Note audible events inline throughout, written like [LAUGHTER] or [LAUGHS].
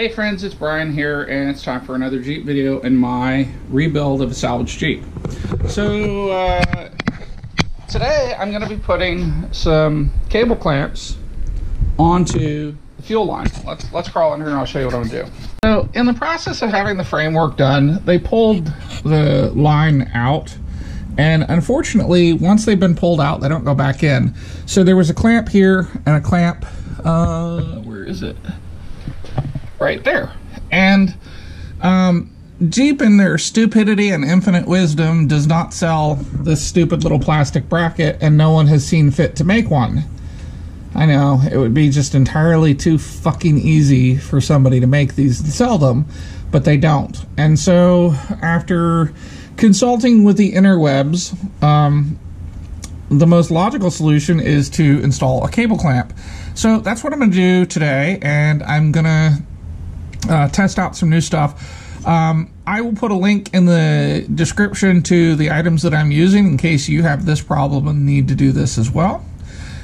Hey friends, it's Brian here, and it's time for another Jeep video in my rebuild of a salvage Jeep. So, uh, today I'm going to be putting some cable clamps onto the fuel line. Let's, let's crawl in here and I'll show you what I'm going to do. So, in the process of having the framework done, they pulled the line out and unfortunately, once they've been pulled out, they don't go back in. So there was a clamp here and a clamp, uh, where is it? Right there. And um, Jeep, in their stupidity and infinite wisdom, does not sell this stupid little plastic bracket, and no one has seen fit to make one. I know, it would be just entirely too fucking easy for somebody to make these and sell them, but they don't. And so, after consulting with the interwebs, um, the most logical solution is to install a cable clamp. So that's what I'm going to do today, and I'm going to uh, test out some new stuff. Um, I will put a link in the description to the items that I'm using in case you have this problem and need to do this as well.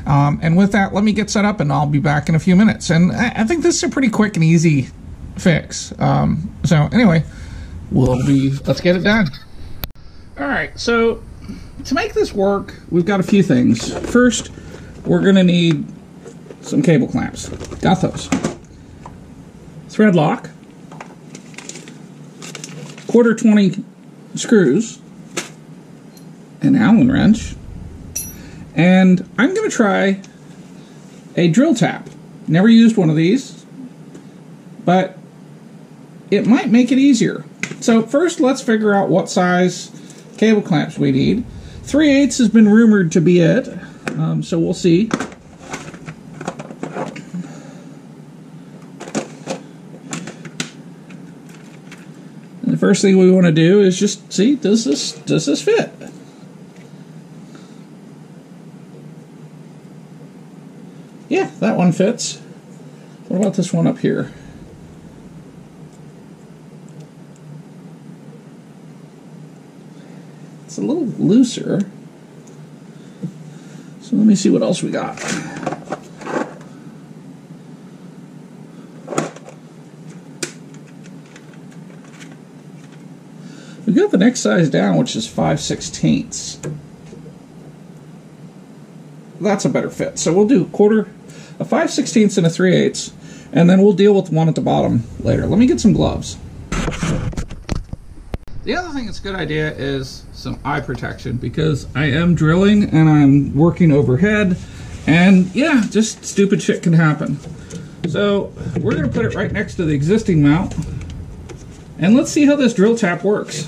Um, and with that, let me get set up and I'll be back in a few minutes. And I, I think this is a pretty quick and easy fix. Um, so anyway, we'll be, let's get it done. All right, so to make this work, we've got a few things. First, we're gonna need some cable clamps. Got those. Thread lock, quarter 20 screws, an Allen wrench, and I'm gonna try a drill tap. Never used one of these, but it might make it easier. So first, let's figure out what size cable clamps we need. 3 eighths has been rumored to be it, um, so we'll see. First thing we want to do is just see does this does this fit? Yeah, that one fits. What about this one up here? It's a little looser. So let me see what else we got. The next size down, which is 5 sixteenths. That's a better fit. So we'll do quarter, a 5 sixteenths and a 3 eighths, and then we'll deal with one at the bottom later. Let me get some gloves. The other thing that's a good idea is some eye protection because I am drilling and I'm working overhead and yeah, just stupid shit can happen. So we're to put it right next to the existing mount and let's see how this drill tap works.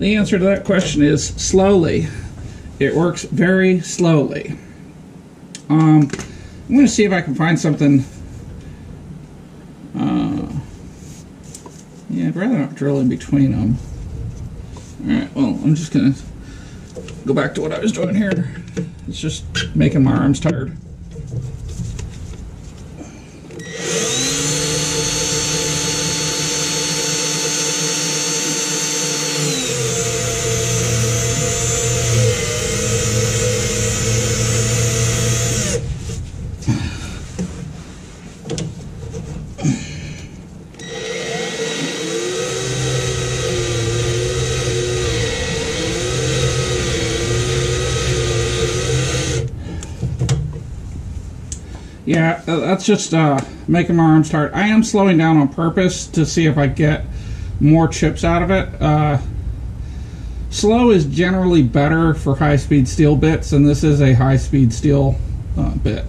The answer to that question is slowly. It works very slowly. Um, I'm going to see if I can find something. Uh, yeah, I'd rather not drill in between them. Alright, well, I'm just going to go back to what I was doing here. It's just making my arms tired. Yeah, uh, that's just uh, making my arms tired. I am slowing down on purpose to see if I get more chips out of it. Uh, slow is generally better for high-speed steel bits, and this is a high-speed steel uh, bit.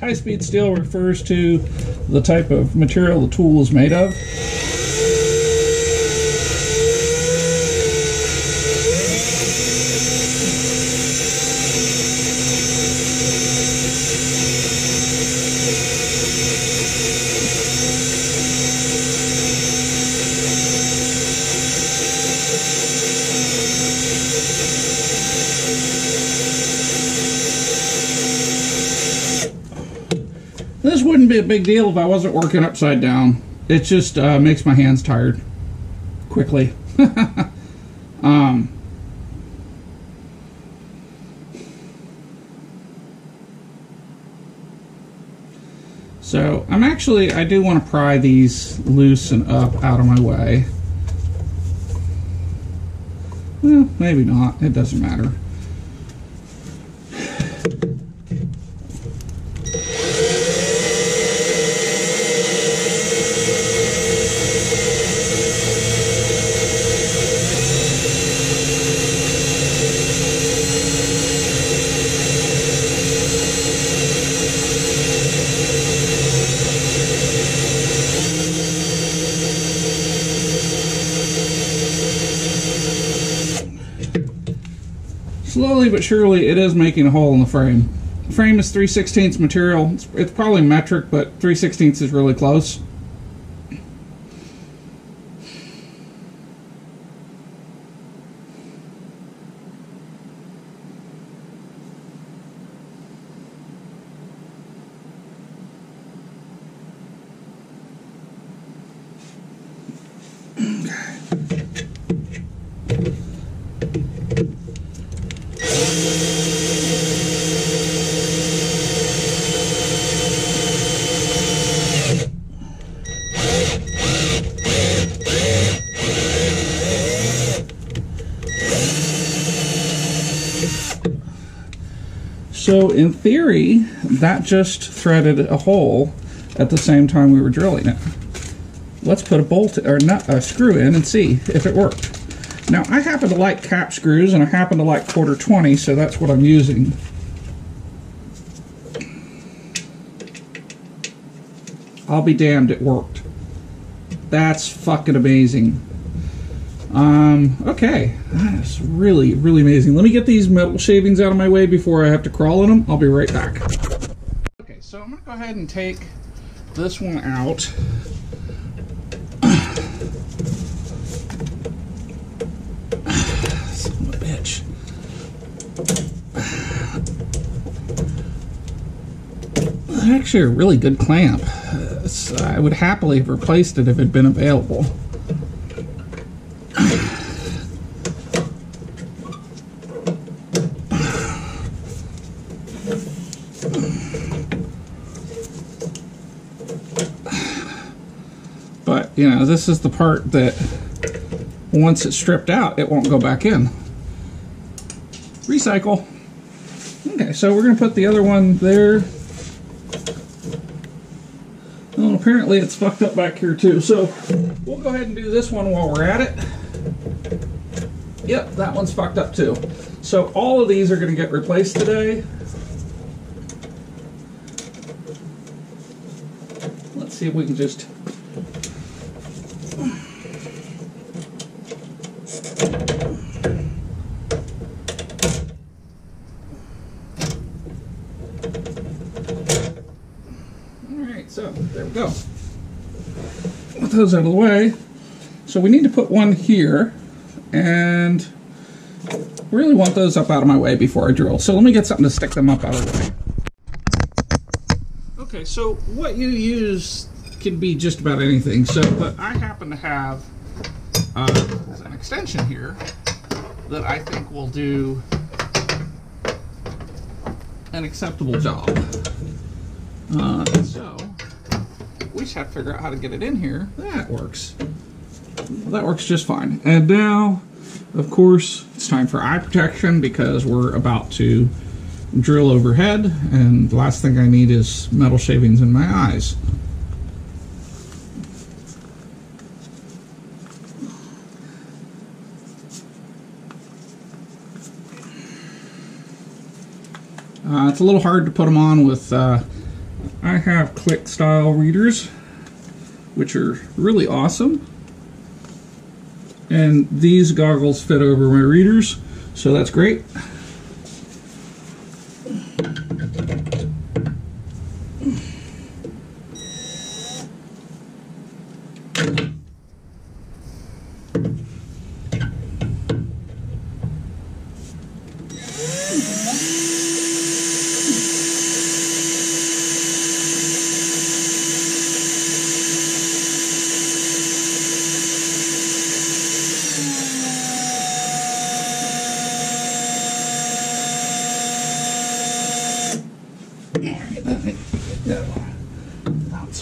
High-speed steel refers to the type of material the tool is made of. This wouldn't be a big deal if I wasn't working upside down. It just uh, makes my hands tired quickly. [LAUGHS] um, so I'm actually, I do want to pry these loose and up out of my way. Well, maybe not. It doesn't matter. slowly but surely it is making a hole in the frame. The frame is 3 16 material. It's, it's probably metric, but 3 16 is really close. So in theory, that just threaded a hole at the same time we were drilling it. Let's put a bolt or not a screw in and see if it worked. Now I happen to like cap screws and I happen to like quarter 20, so that's what I'm using. I'll be damned, it worked. That's fucking amazing. Um, okay, that's really, really amazing. Let me get these metal shavings out of my way before I have to crawl in them. I'll be right back. Okay, so I'm gonna go ahead and take this one out. [SIGHS] Son of a bitch. Actually, a really good clamp. I would happily have replaced it if it had been available. But, you know, this is the part that once it's stripped out, it won't go back in. Recycle. Okay, so we're going to put the other one there. Well, apparently it's fucked up back here too. So we'll go ahead and do this one while we're at it. Yep, that one's fucked up too. So all of these are going to get replaced today. Let's see if we can just Alright, so there we go. Put those out of the way. So we need to put one here, and really want those up out of my way before I drill. So let me get something to stick them up out of the way. Okay, so what you use can be just about anything. So, but I happen to have uh, an extension here that I think will do an acceptable job. Uh, so, we just have to figure out how to get it in here. That works. That works just fine. And now, of course, it's time for eye protection because we're about to drill overhead, and the last thing I need is metal shavings in my eyes. Uh, it's a little hard to put them on with uh, I have click style readers, which are really awesome. And these goggles fit over my readers, so that's great.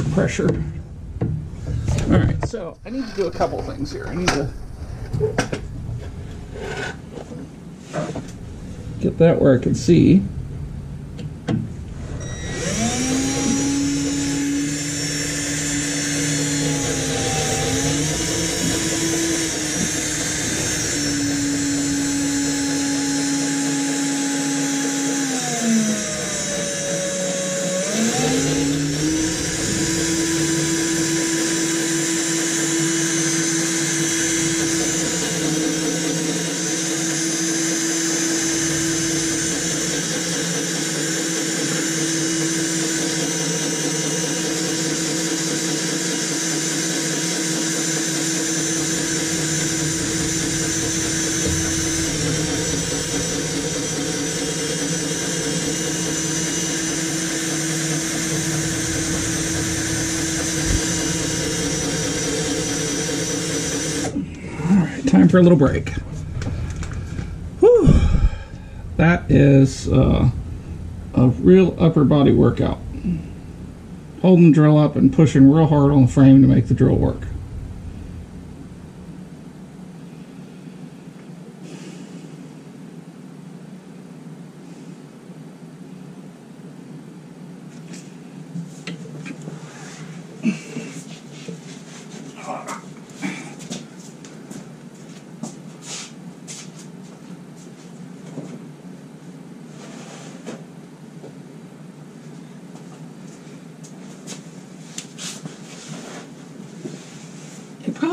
some pressure. All right, so I need to do a couple things here. I need to get that where I can see. time for a little break. Whew. That is uh, a real upper body workout. Holding the drill up and pushing real hard on the frame to make the drill work.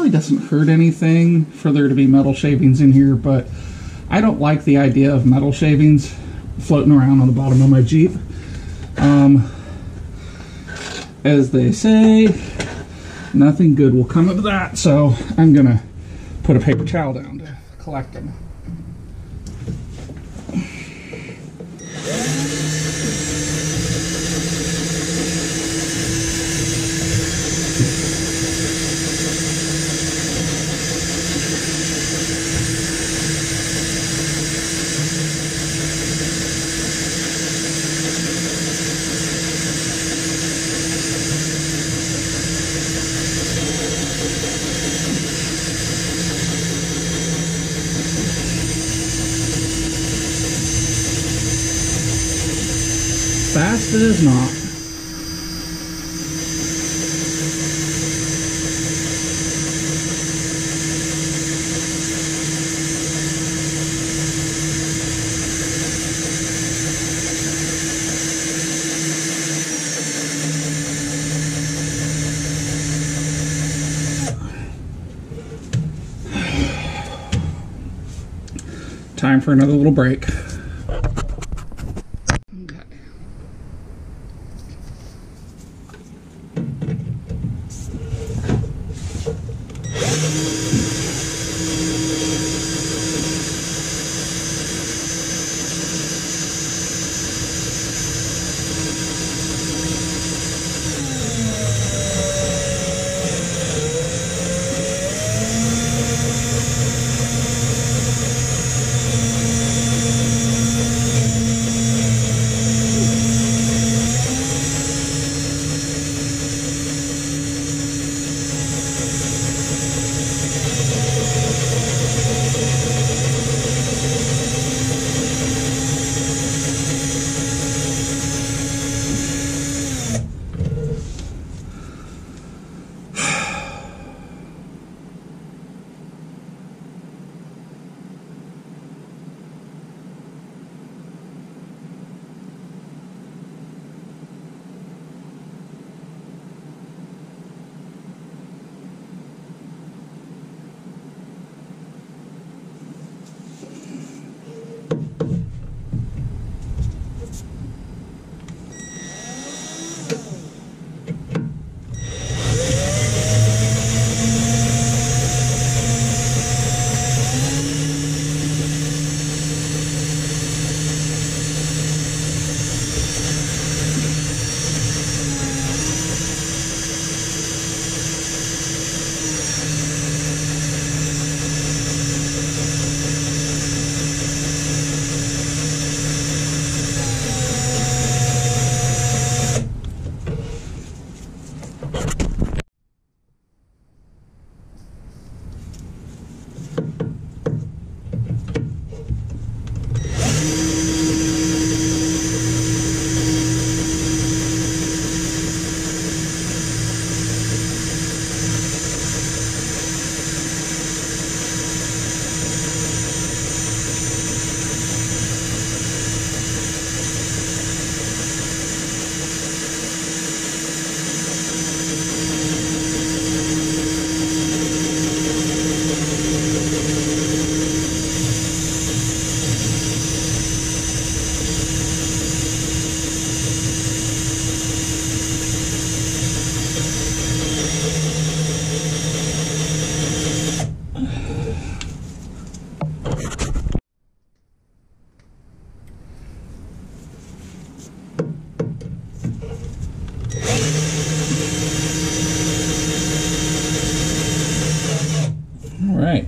probably doesn't anything for there to be metal shavings in here, but I don't like the idea of metal shavings floating around on the bottom of my Jeep. Um, as they say, nothing good will come of that, so I'm gonna put a paper towel down to collect them. fast it is not. Time for another little break.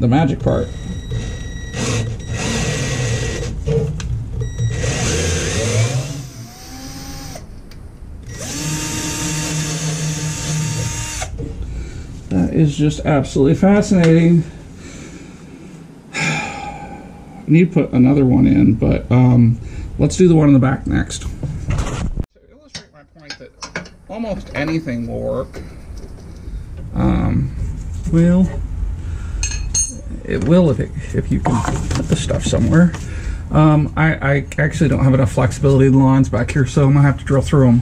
Magic part. That is just absolutely fascinating. I [SIGHS] need to put another one in, but um, let's do the one in the back next. To illustrate my point that almost anything will work. Um, well, it will if, it, if you can put the stuff somewhere. Um, I, I actually don't have enough flexibility in the lines back here, so I'm going to have to drill through them.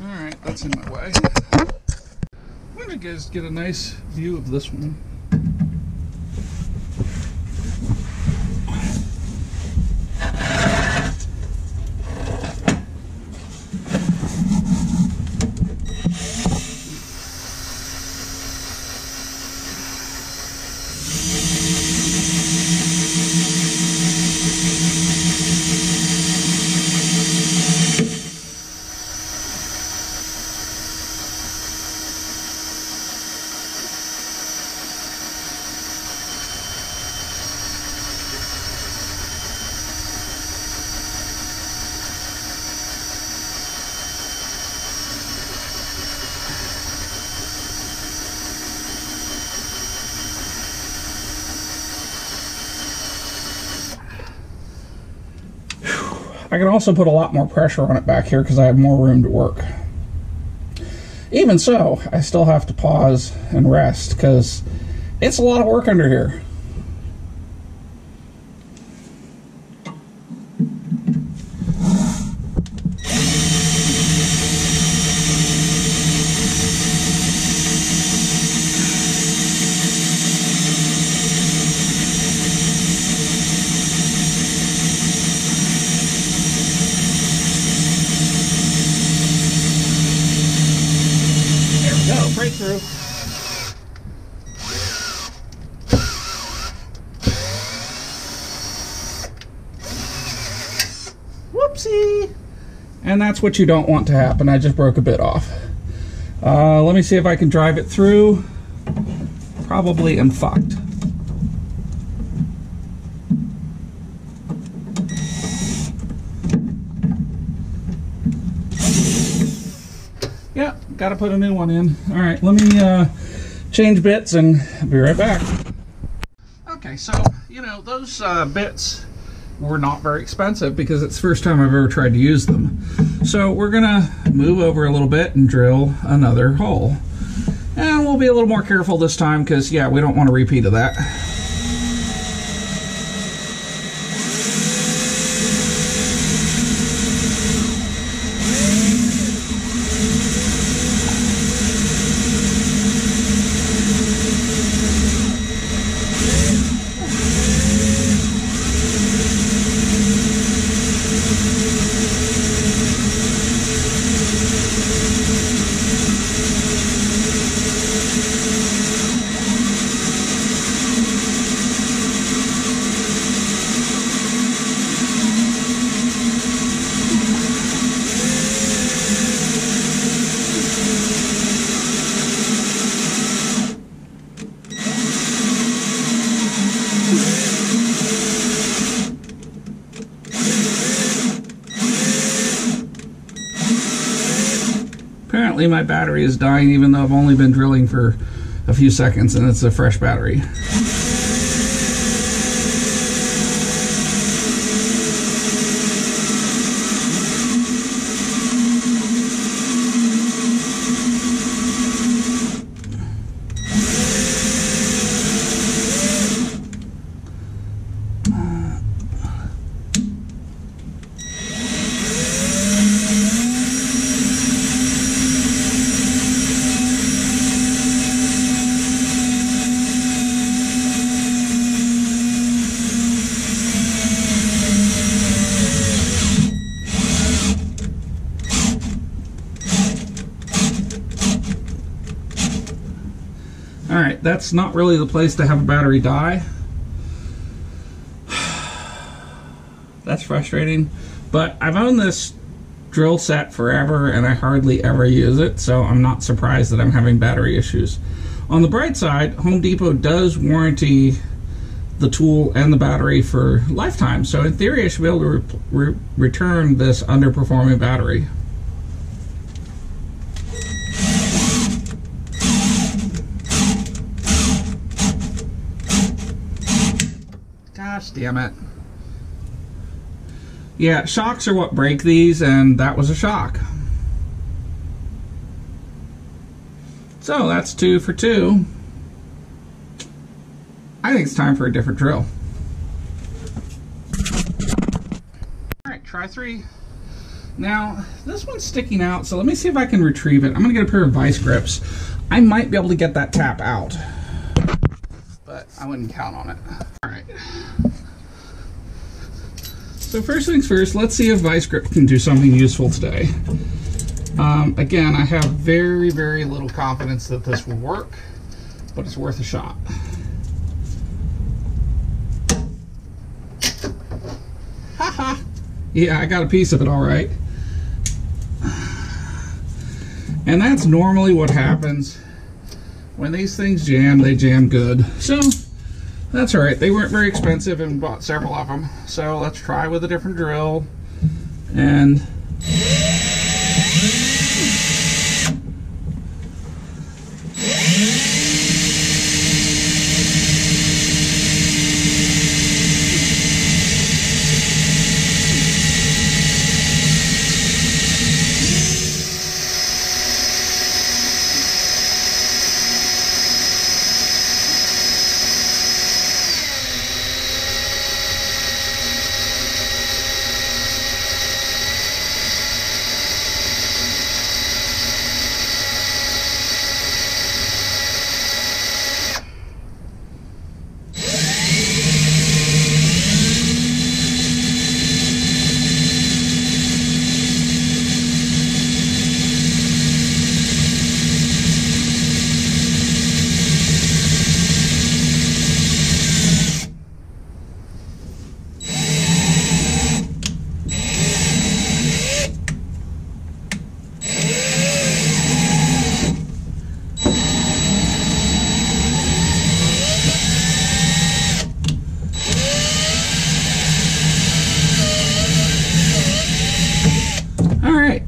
Alright, that's in my way. I want you guys to get a nice view of this one. I can also put a lot more pressure on it back here because I have more room to work. Even so, I still have to pause and rest because it's a lot of work under here. There we go, breakthrough. Whoopsie! And that's what you don't want to happen. I just broke a bit off. Uh, let me see if I can drive it through. Probably am fucked. Yeah, gotta put a new one in. All right, let me uh, change bits and be right back. Okay, so, you know, those uh, bits were not very expensive because it's the first time I've ever tried to use them. So we're gonna move over a little bit and drill another hole. And we'll be a little more careful this time because, yeah, we don't want a repeat of that. Apparently my battery is dying even though I've only been drilling for a few seconds and it's a fresh battery. That's not really the place to have a battery die. [SIGHS] That's frustrating, but I've owned this drill set forever and I hardly ever use it, so I'm not surprised that I'm having battery issues. On the bright side, Home Depot does warranty the tool and the battery for lifetime, so in theory I should be able to re re return this underperforming battery. Damn it. Yeah, shocks are what break these, and that was a shock. So that's two for two. I think it's time for a different drill. Alright, try three. Now, this one's sticking out, so let me see if I can retrieve it. I'm going to get a pair of vice grips. I might be able to get that tap out, but I wouldn't count on it. Alright. So first things first, let's see if Vice Grip can do something useful today. Um, again, I have very, very little confidence that this will work, but it's worth a shot. Haha! yeah, I got a piece of it all right. And that's normally what happens. When these things jam, they jam good. So, that's all right. They weren't very expensive and bought several of them. So let's try with a different drill. And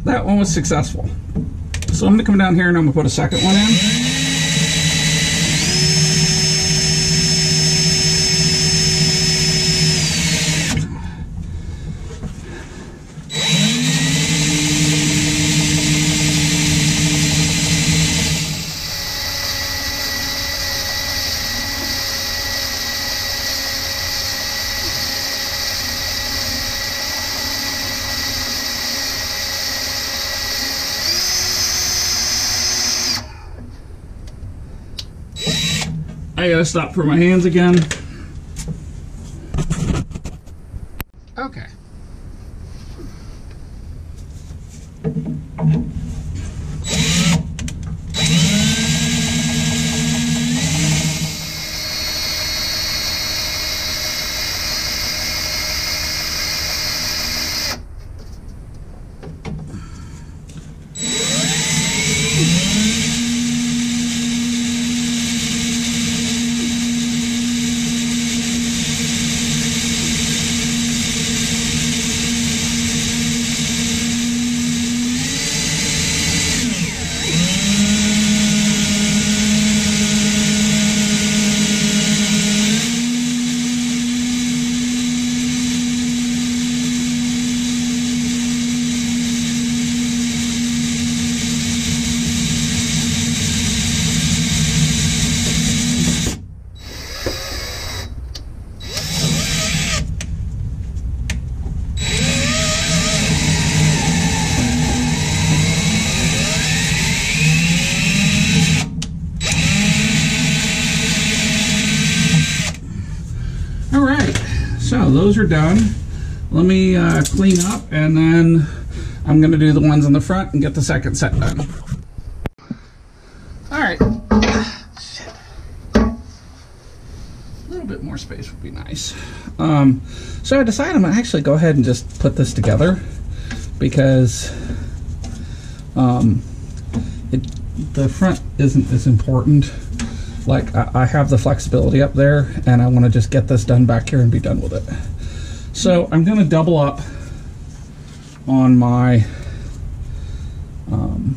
that one was successful. So I'm to come down here and I'm to put a second one in. I gotta stop for my hands again. Okay. So those are done. Let me uh, clean up and then I'm ones in the front and get the second set done. All right. A little bit more space would be nice. Um, so I decided I'm gonna actually go ahead and just put this together because um, it, the front isn't as important. Like I, I have the flexibility up there and I wanna just get this done back here and be done with it. So I'm gonna double up on my um,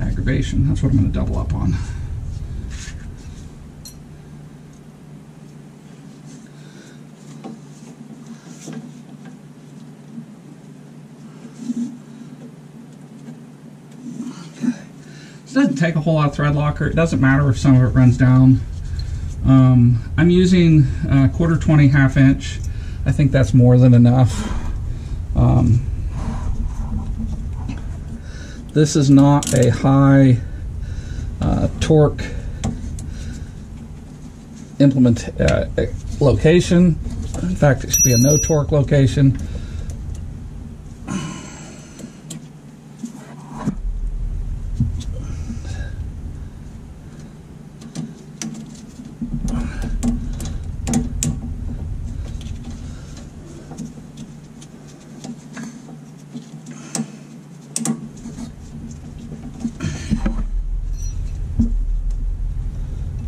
aggravation. That's what I'm going to double up on. It doesn't take a whole lot of thread locker. It doesn't matter if some of it runs down. Um, I'm using a quarter 20 half inch. I think that's more than enough. Um, this is not a high uh, torque implement uh, location. In fact, it should be a no torque location.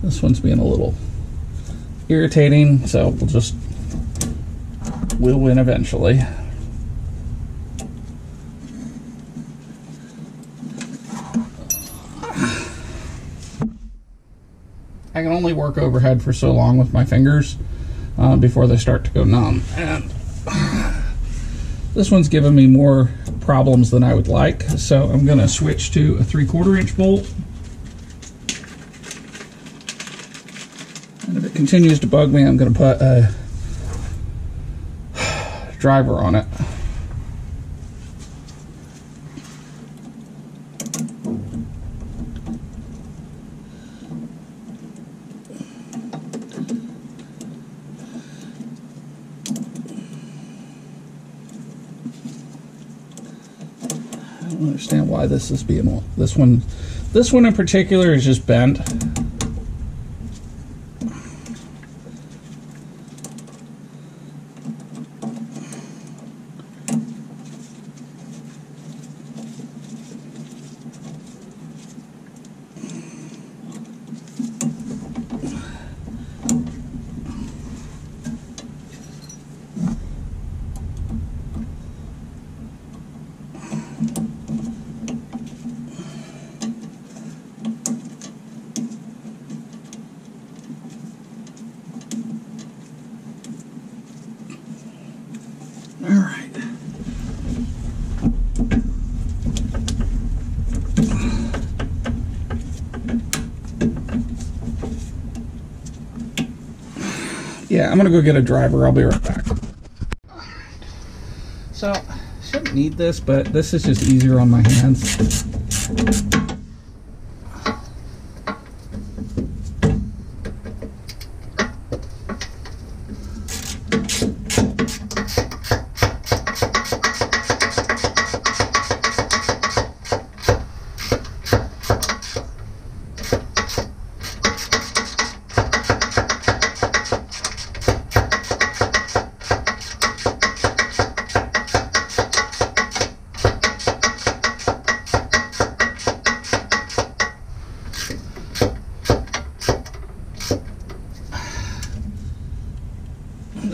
This one's being a little irritating, so we'll just, we'll win eventually. I can only work overhead for so long with my fingers uh, before they start to go numb. And [SIGHS] this one's giving me more problems than I would like, so I'm going to switch to a 3 quarter inch bolt. And if it continues to bug me, I'm going to put a driver on it. I don't understand why this is being this one this one in particular is just bent gonna go get a driver. I'll be right back. So, shouldn't need this, but this is just easier on my hands.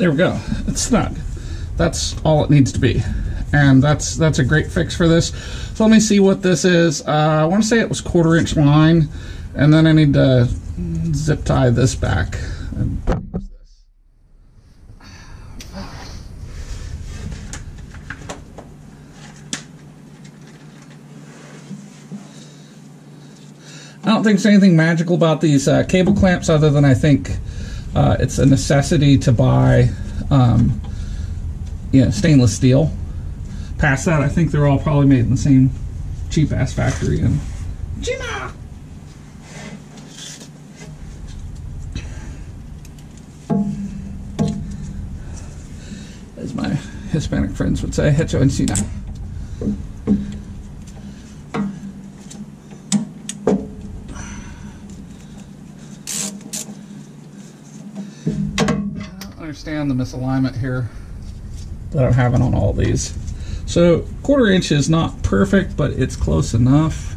There we go. It's snug. That's all it needs to be. And that's that's a great fix for this. So let me see what this is. Uh, I want to say it was quarter inch line. And then I need to zip tie this back. I don't think there's anything magical about these uh, cable clamps other than I think uh, it's a necessity to buy, um, you know, stainless steel. Past that, I think they're all probably made in the same cheap ass factory China. As my Hispanic friends would say, hecho en China. Understand the misalignment here that I'm having on all these. So quarter inch is not perfect, but it's close enough.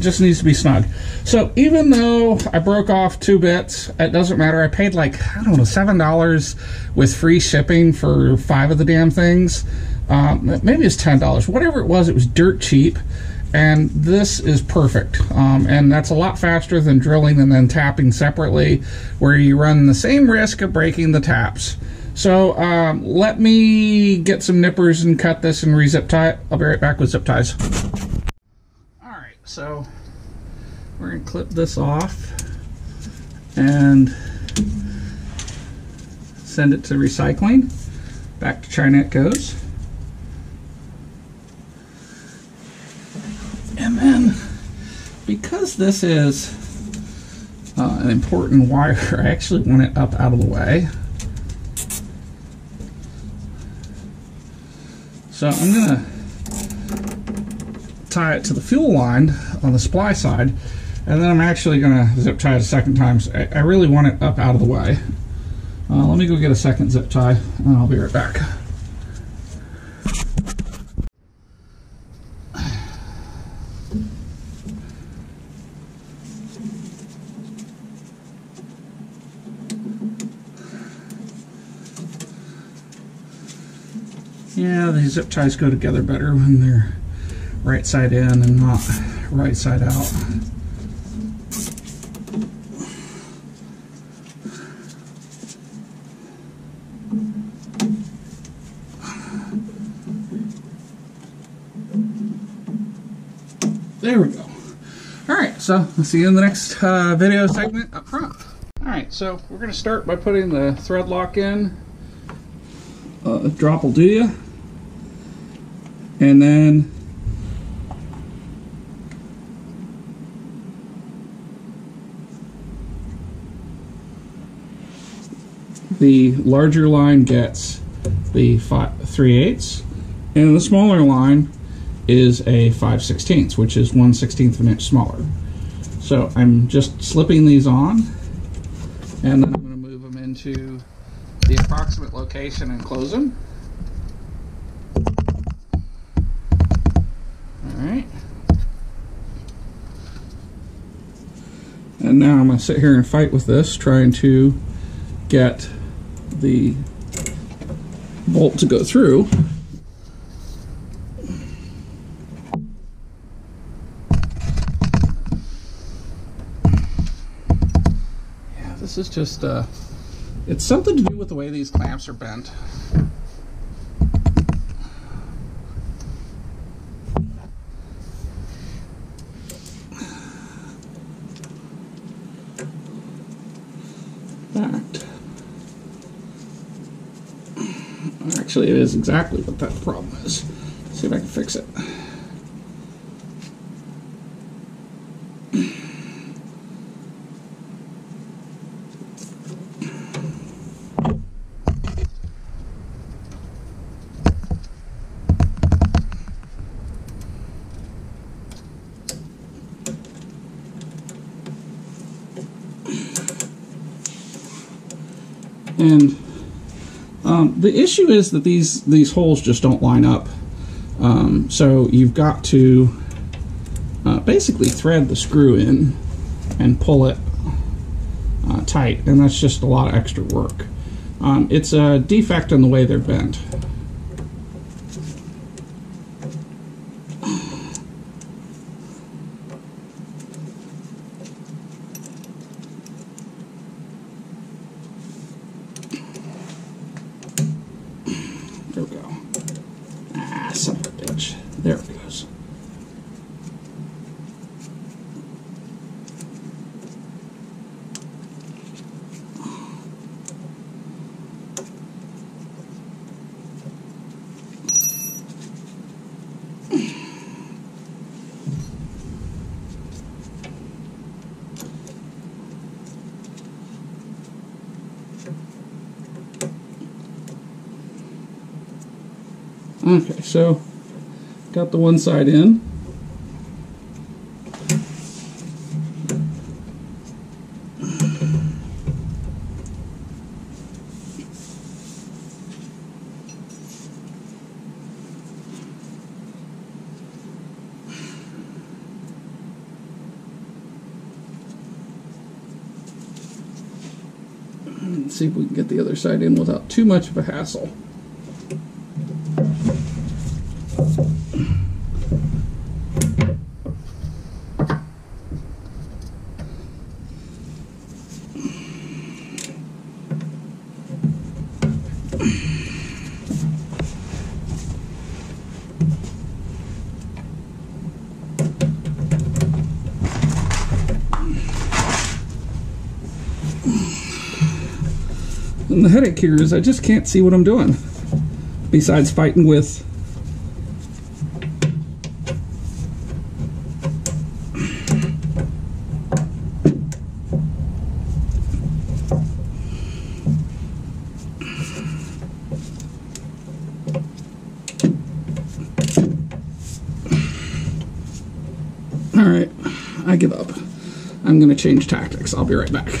Just needs to be snug. So even though I broke off two bits, it doesn't matter. I paid like, I don't know, $7 with free shipping for five of the damn things. Um, maybe it's $10. Whatever it was, it was dirt cheap. And this is perfect. Um, and that's a lot faster than drilling and then tapping separately, where you run the same risk of breaking the taps. So um, let me get some nippers and cut this and re-zip tie it. I'll be right back with zip ties. So we're going to clip this off and send it to recycling. Back to China it goes. And then, because this is uh, an important wire, [LAUGHS] I actually want it up out of the way. So I'm going to tie it to the fuel line on the supply side and then I'm actually going to zip tie it a second time. So I, I, really want it up out of the way. Uh, let me go get a second zip tie and I'll be right back. Yeah, these zip ties go together better when they're right side in and not right side out. There we go. All right, so I'll see you in the next uh, video segment up front. All right, so we're gonna start by putting the thread lock in. Uh, drop will do you. And then the larger line gets the 3 eighths, and the smaller line is a 5 16 which is 1 16th of an inch smaller. So I'm just slipping these on, and then I'm going to move them into the approximate location and close them. Alright. And now I'm going to sit here and fight with this, trying to get the bolt to go through. Yeah, this is just, uh, it's something to do with the way these clamps are bent. Actually, it is exactly what that problem is. Let's see if I can fix it. And um, the issue is that these these holes just don't line up. Um, so you've got to uh, basically thread the screw in and pull it uh, tight, and that's just a lot of extra work. Um, it's a defect in the way they're bent. Okay, so got the one side in. see if we can get the other side in without too much of a hassle. The headache here is I just can't see what I'm doing. Besides fighting with All right, I give up. I'm to change tactics. I'll be right back.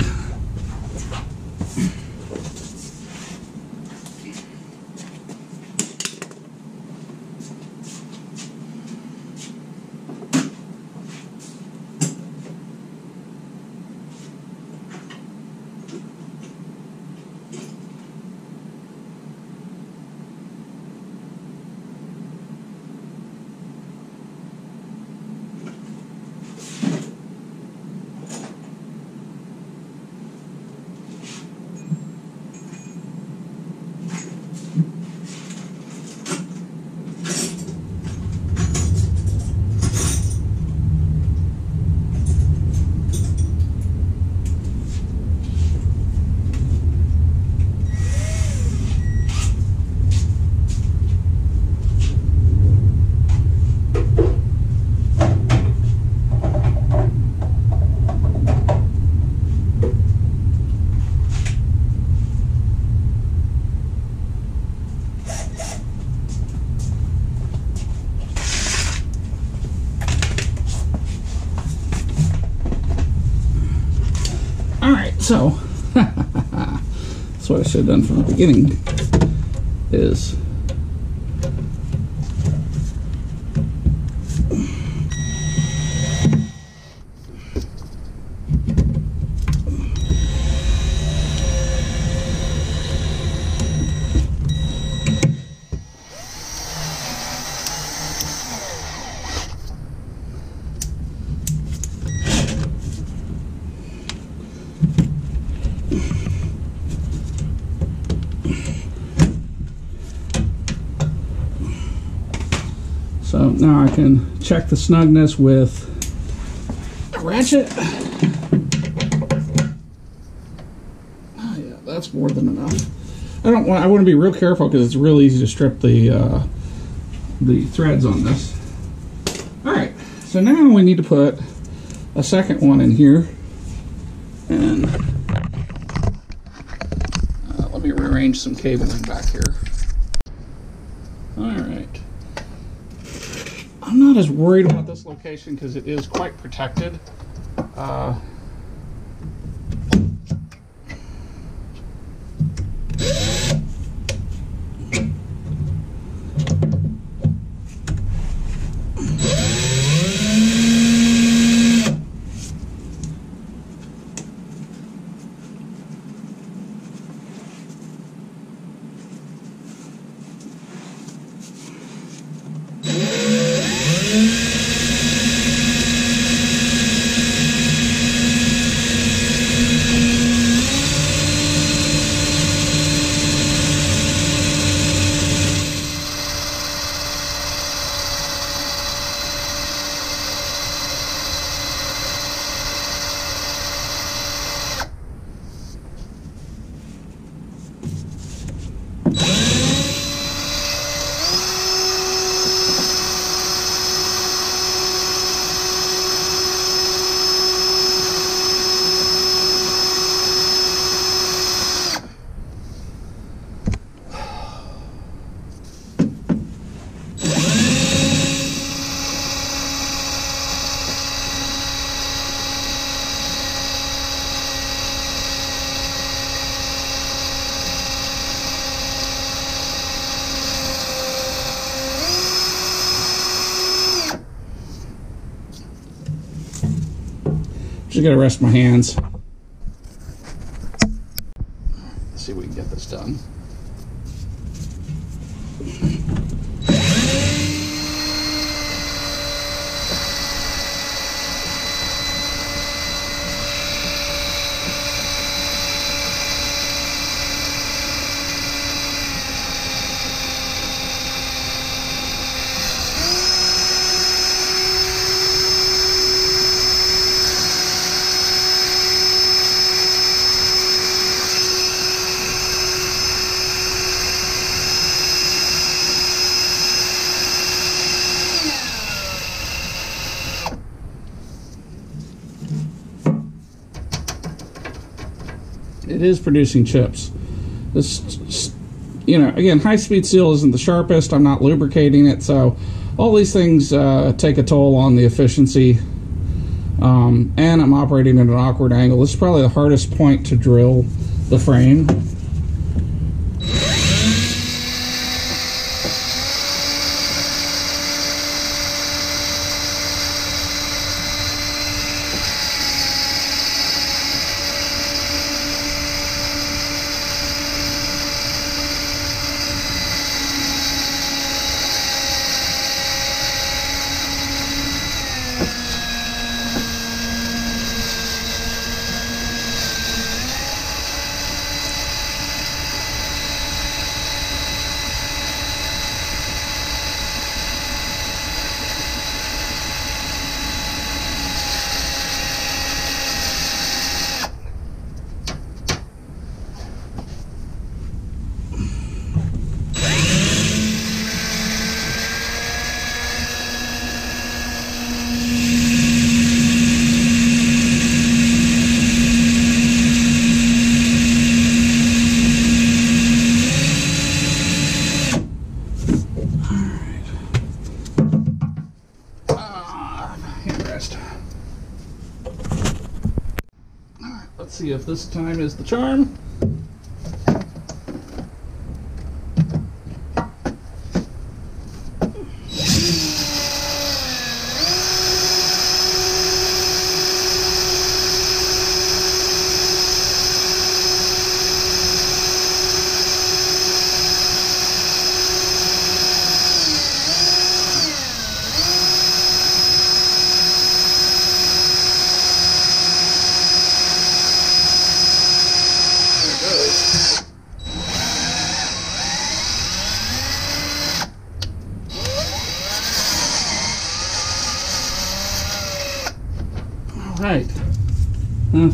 All right, so [LAUGHS] that's what I should have done from the beginning is So now I can check the snugness with a ratchet. Oh yeah, that's more than enough. I don't want. I want to be real careful because it's real easy to strip the uh, the threads on this. All right, so now we need to put a second one in here, and uh, let me rearrange some cabling back here. All right. I'm not as worried about this location because it is quite protected. Uh, Just gotta rest my hands. Let's see if we can get this done. It is producing chips. This, you know, again, high speed steel isn't the sharpest. I'm not lubricating it, so all these things uh, take a toll on the efficiency. Um, and I'm operating at an awkward angle. This is probably the hardest point to drill the frame.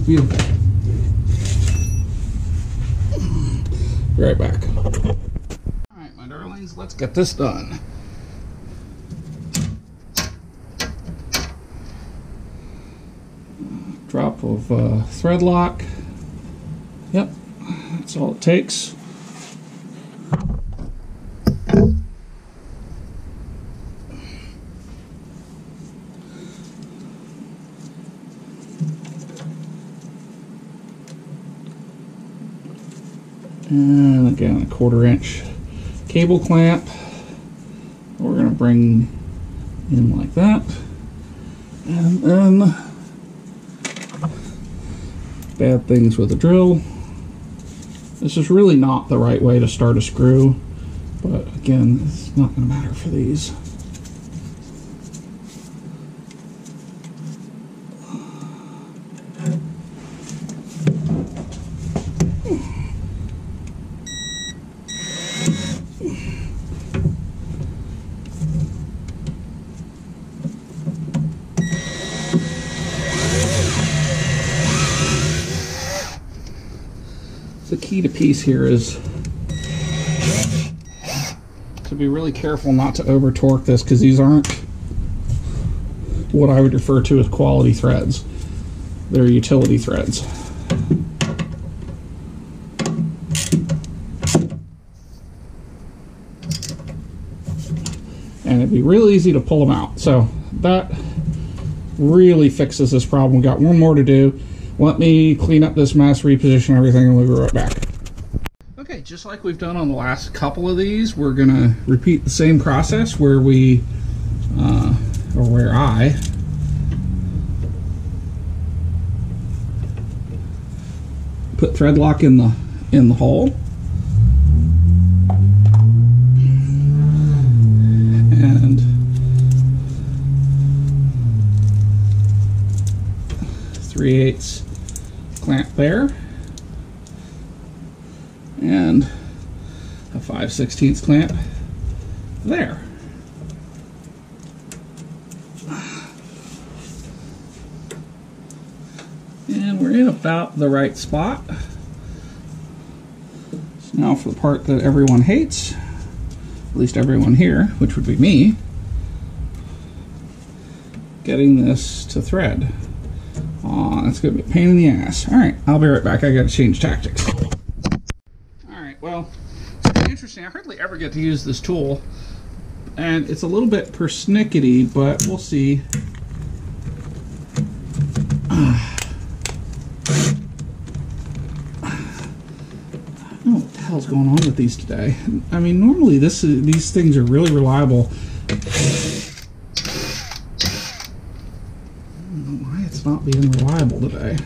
That's beautiful. Be right back. Alright, my darlings, let's get this done. Drop of uh, thread lock. Yep, that's all it takes. and again a quarter inch cable clamp. We're going to bring in like that. And then bad things with a drill. This is really not the right way to start a screw but again it's not going to matter for these piece here is to be really careful not to over torque this because these aren't what I would refer to as quality threads. They're utility threads. And it'd be real easy to pull them out. So that really fixes this problem. We got one more to do. Let me clean up this mess, reposition everything, and we'll be right back. Just like we've done on the last couple of these, we're going to repeat the same process where we, uh, or where I, put thread lock in the in the hole. And three eighths clamp there. And a 5 16 clamp there. And we're in about the right spot. So now for the part that everyone hates, at least everyone here, which would be me, getting this to thread. Aw, that's gonna be a pain in the ass. All right, I'll be right back. I gotta change tactics. Well, it's interesting. I hardly ever get to use this tool, and it's a little bit persnickety, but we'll see. Know what the hell's going on with these today. I mean, normally this is, these things are really reliable. I don't know why it's not being reliable today.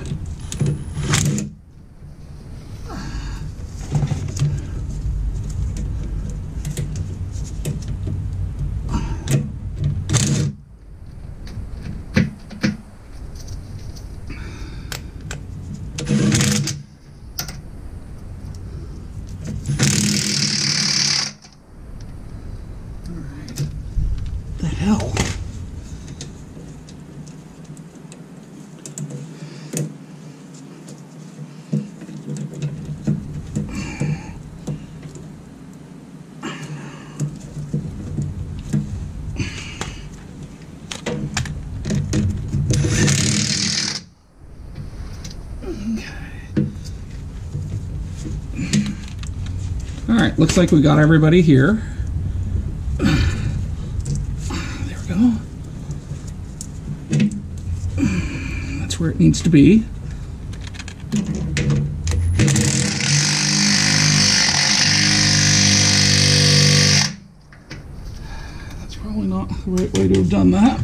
Looks like we got everybody here. There we go. That's where it needs to be. That's probably not the right way to have done that.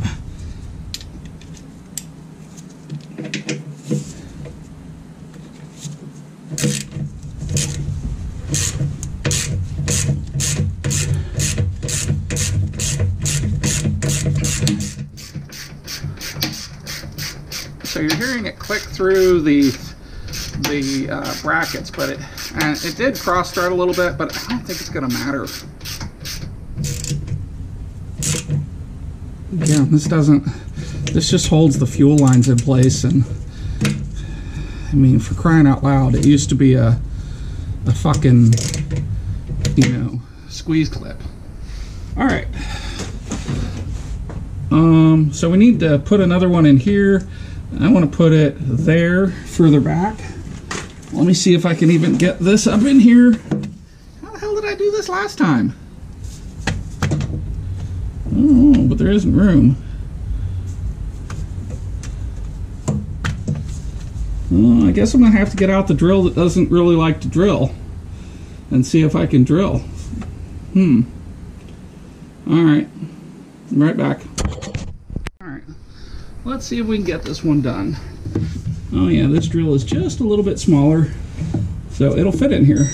So you're hearing it click through the the uh, brackets, but it and it did cross thread a little bit, but I don't think it's gonna matter. Yeah, this doesn't. This just holds the fuel lines in place, and I mean, for crying out loud, it used to be a a fucking you know squeeze clip. All right. Um, so we need to put another one in here. I want to put it there, further back. Let me see if I can even get this up in here. How the hell did I do this last time? Oh, but there isn't room. I guess I'm gonna have to get out the drill that doesn't really like to drill and see if I can drill. Hmm. All right. I'm right back. All right. Let's see if we can get this one done. Oh yeah, this drill is just a little bit smaller, so it'll fit in here.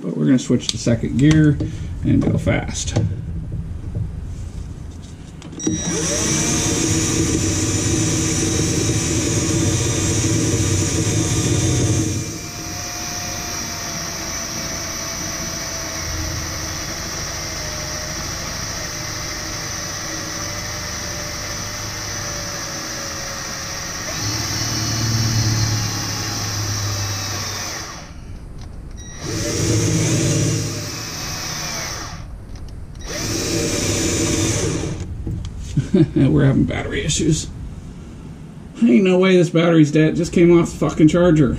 But we're gonna switch to second gear and go fast. [LAUGHS] we're having battery issues. Ain't no way this battery's dead. It just came off the fucking charger.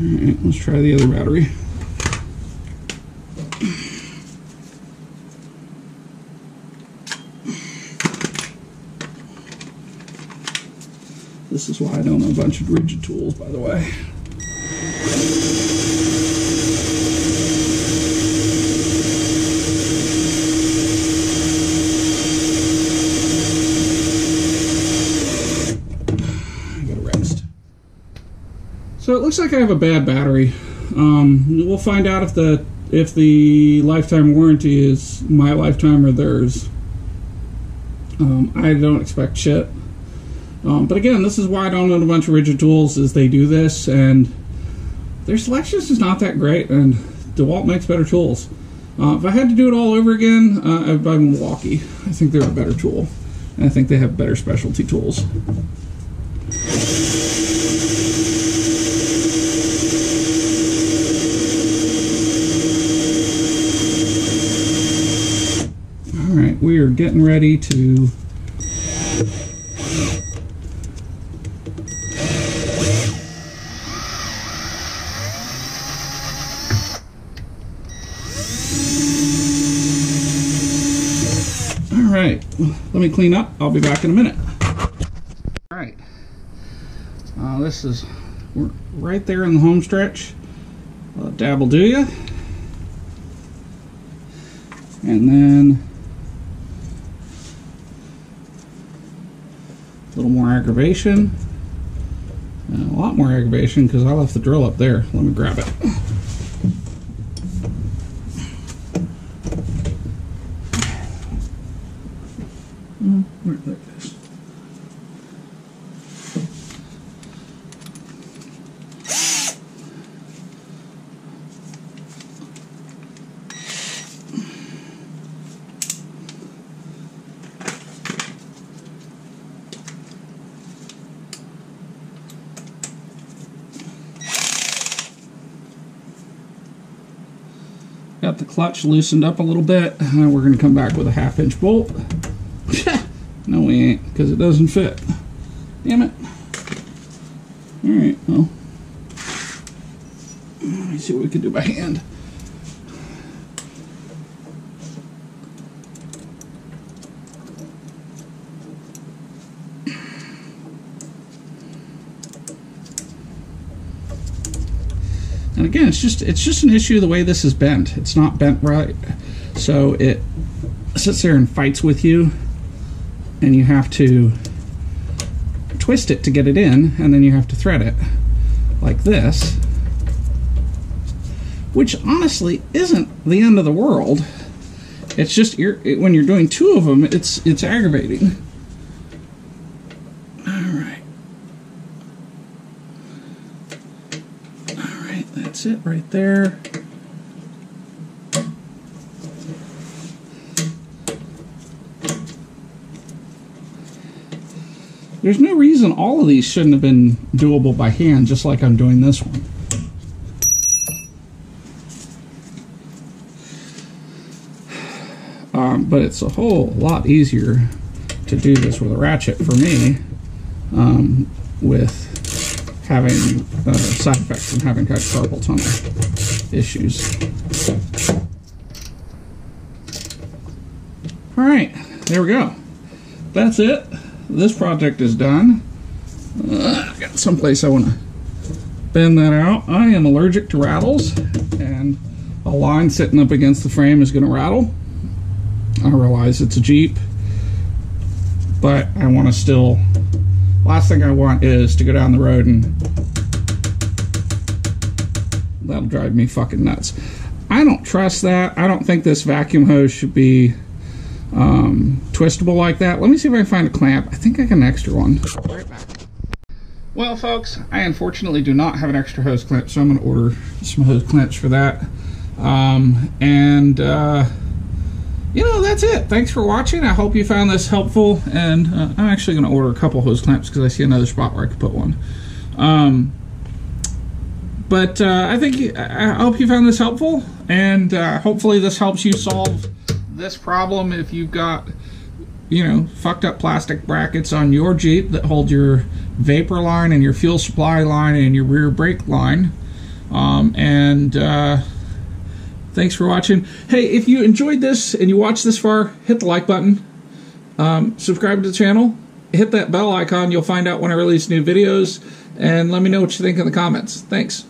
Alright. Let's try the other battery. This is why I don't own a bunch of Ridgid tools, by the way. So it looks like I have a bad battery. Um, we'll find out if the if the lifetime warranty is my lifetime or theirs. Um, I don't expect shit. Um, but again, this is why I don't own a bunch of Ridgid tools. Is they do this and their selection is not that great, and DeWalt makes better tools. Uh, if I had to do it all over again, uh, I'd buy Milwaukee. I think they're a better tool, and I think they have better specialty tools. We are getting ready to All right, let me clean up. I'll be back in a minute. All right, uh, this is we're right there in the home stretch. Uh, dab will do you. And then A little more aggravation. Uh, a lot more aggravation because I left the drill up there. Let me grab it. Mm, where, there it is. Clutch loosened up a little bit. Uh, we're going to come back with a half inch bolt. [LAUGHS] no, we ain't, because it doesn't fit. Damn it. Alright, well. Let me see what we can do by hand. And again, it's just it's just an issue the way this is bent. It's not bent right. So it sits there and fights with you and you have to twist it to get it in and then you have to thread it like this which honestly isn't the end of the world it's just you're, it, when you're doing two of them it's it's aggravating that's it right there. There's no reason all of these shouldn't have been doable by hand, just like I'm doing this one. [SIGHS] Um, but it's a whole lot easier to do this with a ratchet for me um, with having uh, side effects and having got carpal tunnel issues. All right, there we go. That's it. This project is done. Uh, got someplace I want to bend that out. I am allergic to rattles, and a line sitting up against the frame is going to rattle. I realize it's a Jeep, but I want to still last thing I want is to go down the road and that'll drive me fucking nuts. I don't trust that. I don't think this vacuum hose should be um, twistable like that. Let me see if I can find a clamp. I think I got an extra one. Right back. Well, folks, I unfortunately do not have an extra hose clamp, so I'm going to order some hose clamps for that. Um, and uh, you know, that's it. Thanks for watching. I hope you found this helpful. And uh, I'm actually going to order a couple hose clamps because I see another spot where I could put one. Um, but uh, I think I hope you found this helpful. And uh, hopefully this helps you solve this problem if you've got, you know, fucked up plastic brackets on your Jeep that hold your vapor line and your fuel supply line and your rear brake line. Um, and uh, thanks for watching. Hey, if you enjoyed this and you watched this far, hit the like button. Um, subscribe to the channel. Hit that bell icon. You'll find out when I release new videos. And let me know what you think in the comments. Thanks.